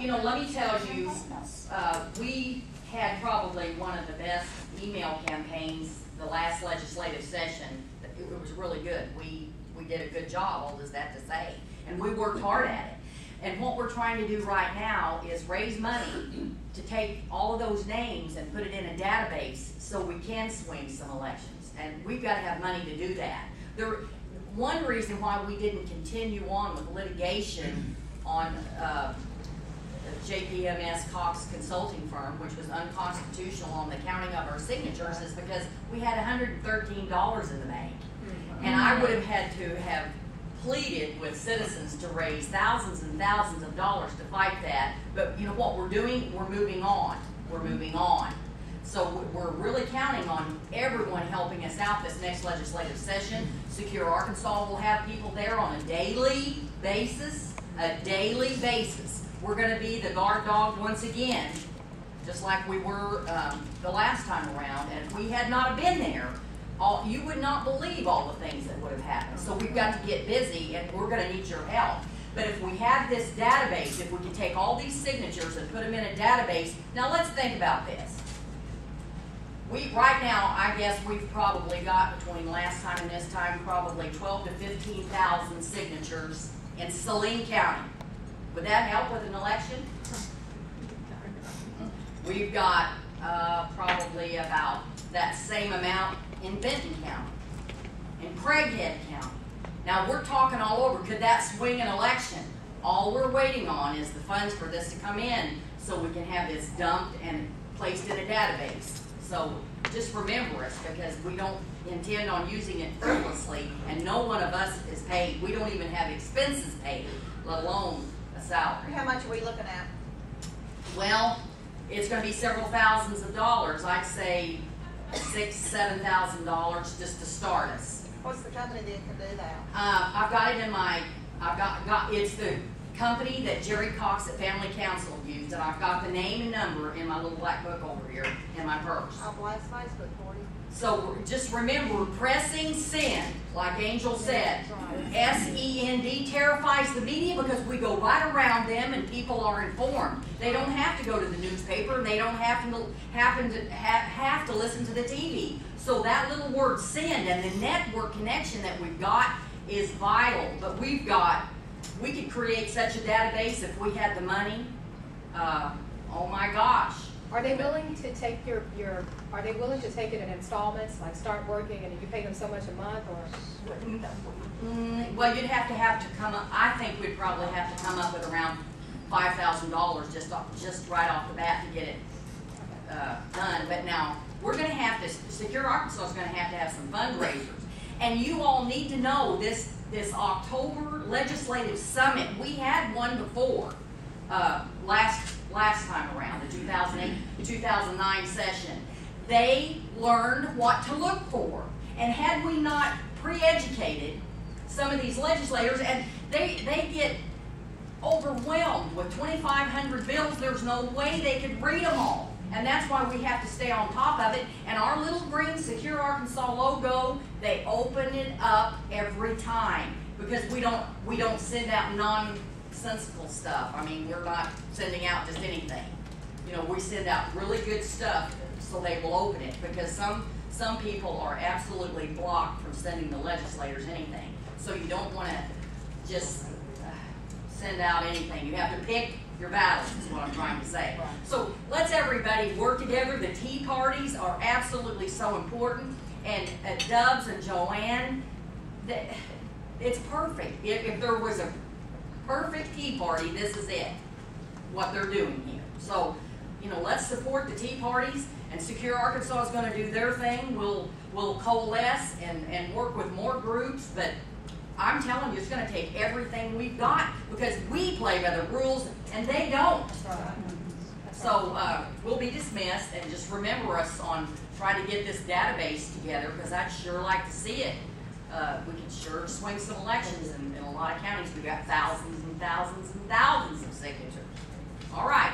You know, let me tell you, uh, we had probably one of the best email campaigns the last legislative session. It, was really good. We, we did a good job, all is that to say, and we worked hard at it. And what we're trying to do right now is raise money to take all of those names and put it in a database so we can swing some elections. And we've gotta have money to do that. There, one reason why we didn't continue on with litigation on, uh, JPMS Cox Consulting Firm, which was unconstitutional on the counting of our signatures, is because we had hundred and thirteen dollars in the bank. Mm-hmm. And I would have had to have pleaded with citizens to raise thousands and thousands of dollars to fight that. But you know what we're doing? We're moving on. We're moving on. So we- we're really counting on everyone helping us out this next legislative session. Secure Arkansas will have people there on a daily basis, a daily basis. We're gonna be the guard dog once again, just like we were, um, the last time around. And if we had not been there, all, you would not believe all the things that would have happened. So we've got to get busy and we're gonna need your help. But if we have this database, if we can take all these signatures and put them in a database, now let's think about this. We, right now, I guess we've probably got between last time and this time, probably twelve to fifteen thousand signatures in Saline County. Would that help with an election? We've got, uh, probably about that same amount in Benton County, in Craighead County. Now, we're talking all over, could that swing an election? All we're waiting on is the funds for this to come in, so we can have this dumped and placed in a database. So, just remember us, because we don't intend on using it frivolously, and no one of us is paid, we don't even have expenses paid, let alone salary. How much are we looking at? Well, it's gonna be several thousands of dollars, I'd say six, seven thousand dollars just to start us. What's the company that can do that? Uh, I've got it in my, I've got, got, it's the company that Jerry Cox at Family Council used, and I've got the name and number in my little black book over here in my purse. I'll blast Facebook for you. So just remember, pressing send, like Angel said, S-E-N-D terrifies the media because we go right around them and people are informed. They don't have to go to the newspaper and they don't have to happen to have, have to listen to the TV. So that little word send and the network connection that we've got is vital. But we've got, we could create such a database if we had the money. Uh, oh my gosh. Are they willing to take your, your, are they willing to take it in installments, like start working and you pay them so much a month or? Mm, Well, you'd have to have to come up, I think we'd probably have to come up with around five thousand dollars just off, just right off the bat to get it, uh, done. But now, we're gonna have to, Secure Arkansas is gonna have to have some fundraisers. And you all need to know this, this October legislative summit, we had one before, uh, last, last time around, the two thousand eight, two thousand nine session. They learned what to look for. And had we not pre-educated some of these legislators, and they, they get overwhelmed with twenty-five hundred bills, there's no way they could read them all. And that's why we have to stay on top of it, and our little green Secure Arkansas logo, they open it up every time. Because we don't, we don't send out nonsensical stuff, I mean, we're not sending out just anything. You know, we send out really good stuff, so they will open it, because some, some people are absolutely blocked from sending the legislators anything. So you don't wanna just uh, send out anything, you have to pick your battles, is what I'm trying to say. So let's everybody work together, the tea parties are absolutely so important, and uh, Dubs and Joanne, it's perfect. If, if there was a perfect tea party, this is it, what they're doing here. So, you know, let's support the tea parties, and Secure Arkansas is gonna do their thing, we'll, we'll coalesce and, and work with more groups, but I'm telling you, it's gonna take everything we've got, because we play by the rules and they don't. Right. So, uh, we'll be dismissed, and just remember us on trying to get this database together, because I'd sure like to see it. Uh, we can sure swing some elections in, in a lot of counties, We've got thousands and thousands and thousands of signatures. All right.